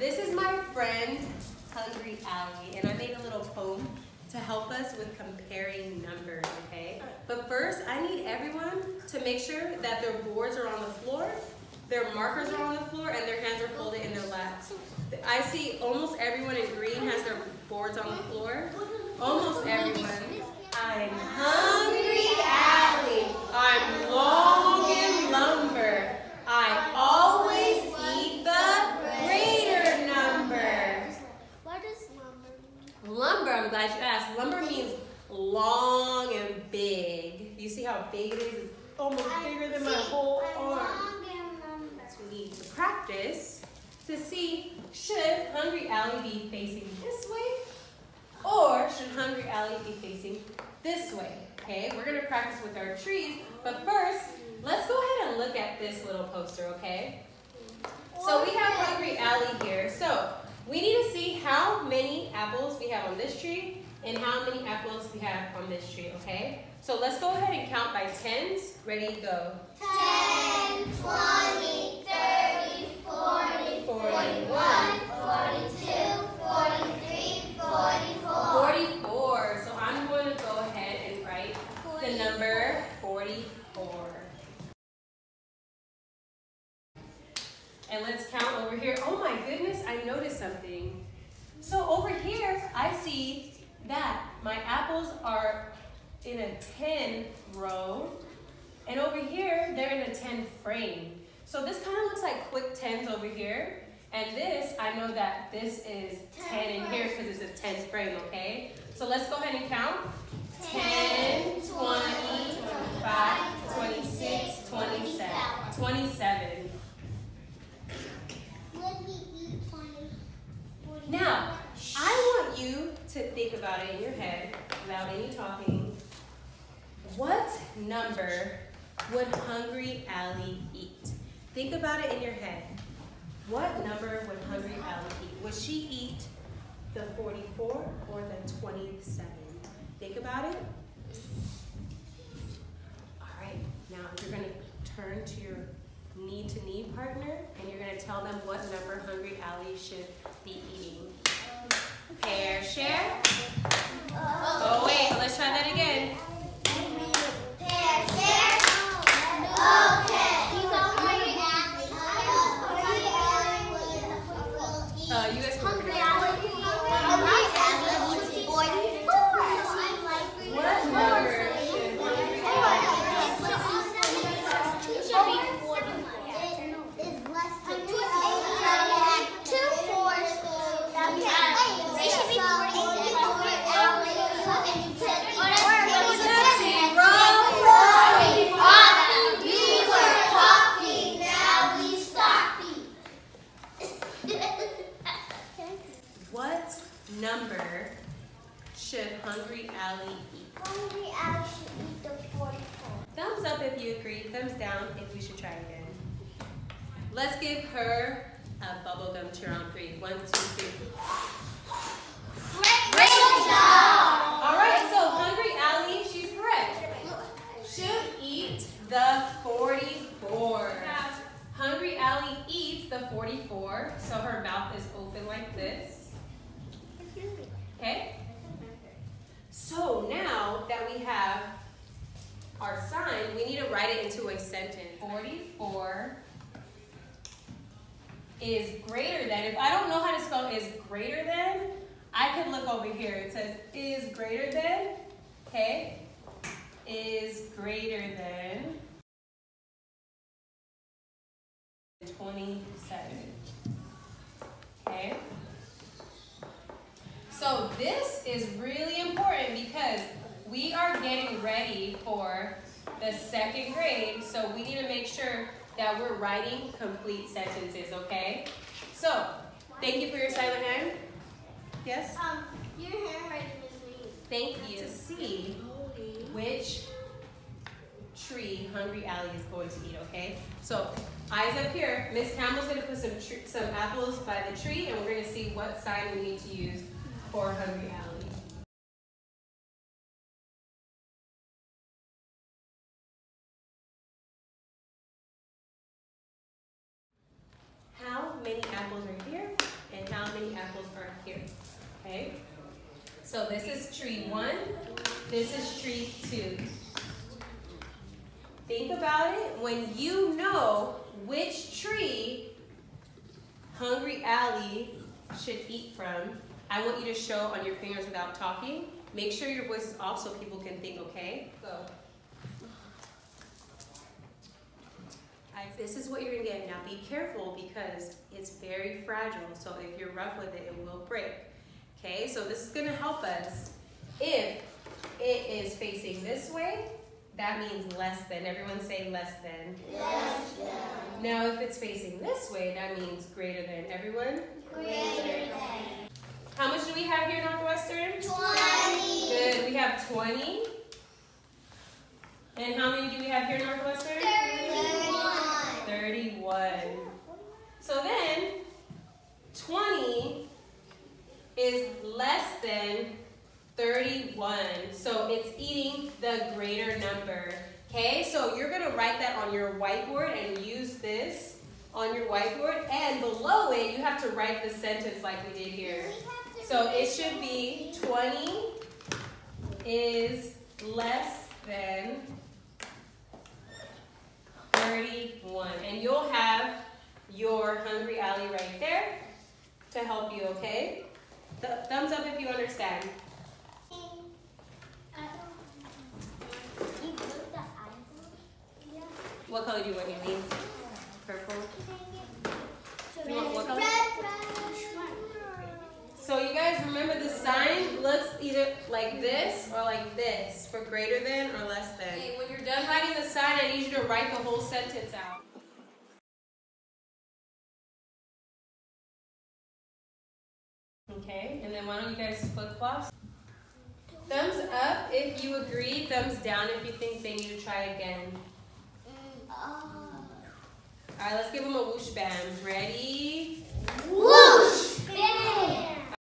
this is my friend, Hungry Allie, and I made a little poem to help us with comparing numbers, okay? But first, I need everyone to make sure that their boards are on the floor, their markers are on the floor, and their hands are folded in their laps. I see almost everyone in green has their boards on the floor. Almost everyone. I'm hungry Allie. I'm long in lumber. I always eat the greater number. What does lumber mean? Lumber, I'm glad you asked. Lumber means long and big. You see how big it is? It's almost bigger than my whole I'm arm. long in lumber. So we need to practice to see should Hungry Allie be facing this way or should Hungry Allie be facing this way? Okay, we're gonna practice with our trees, but first, let's go ahead and look at this little poster, okay? So we have Hungry Allie here. So we need to see how many apples we have on this tree and how many apples we have on this tree, okay? So let's go ahead and count by tens. Ready, to go. 10, 20, and write the number 44. And let's count over here. Oh my goodness, I noticed something. So over here, I see that my apples are in a 10 row. And over here, they're in a 10 frame. So this kind of looks like quick 10s over here. And this, I know that this is 10 in here because it's a 10 frame, okay? So let's go ahead and count. 10, 20, 25, 26, 27. 27. Would we eat 20, 40? Now, I want you to think about it in your head without any talking. What number would Hungry Allie eat? Think about it in your head. What number would Hungry Allie eat? Would she eat the 44 or the 27? Think about it. All right, now you're going to turn to your knee to knee partner and you're going to tell them what number Hungry Allie should be eating. Pair share. Oh, wait, let's try that again. Pair, share. Okay. Uh, you guys can work it Hungry out. Allie. Hungry Allie eats 44. What number should Hungry What number should Hungry Allie eat? Hungry Allie should eat the 44. Thumbs up if you agree, thumbs down if we should try again. Let's give her a bubblegum cheer on three. One, two, three. Great job! All right, so Hungry Allie, she's correct. Should eat the 44. Hungry Allie eats the 44, so her mouth is open like this. Okay? So now that we have our sign, we need to write it into a sentence. 44 is greater than. If I don't know how to spell is greater than, I could look over here. It says is greater than, okay? Is greater than 27. Okay? So this is really getting ready for the second grade, so we need to make sure that we're writing complete sentences, okay? So, thank you for your silent hand. Yes? Um, your handwriting is neat. Thank you. To see which tree Hungry Allie is going to eat, okay? So, eyes up here. Miss Campbell's gonna put some some apples by the tree, and we're gonna see what sign we need to use for Hungry Allie. How many apples are here, Okay? So this is tree one, this is tree two. Think about it. When you know which tree Hungry Allie should eat from, I want you to show on your fingers without talking. Make sure your voice is off so people can think, okay? Go. I, this is what you're gonna get. Now be careful because it's very fragile. So if you're rough with it, it will break. Okay, so this is gonna help us. If it is facing this way, that means less than. Everyone say less than. Less than. Now if it's facing this way, that means greater than. Everyone? Greater than. How much do we have here, Northwestern? Twenty. Good, we have 20. And how many do we have here, Northwestern? Thirty-one. 31. So then, 20 is less than 31. So it's eating the greater number. Okay, so you're going to write that on your whiteboard and use this on your whiteboard. And below it, you have to write the sentence like we did here. So it should be 20 is less than 31. And you'll have your Hungry Allie right there to help you, okay? Th thumbs up if you understand. What color do you want, Amy? Purple? You what color? So you guys remember the sign looks either like this or like this for greater than or less than. Okay, when you're done writing the sign, I need you to write the whole sentence out. Okay, and then why don't you guys flip flops? Thumbs up if you agree, thumbs down if you think they need to try again. Uh. All right, let's give them a whoosh bam. Ready? Whoosh! Bam!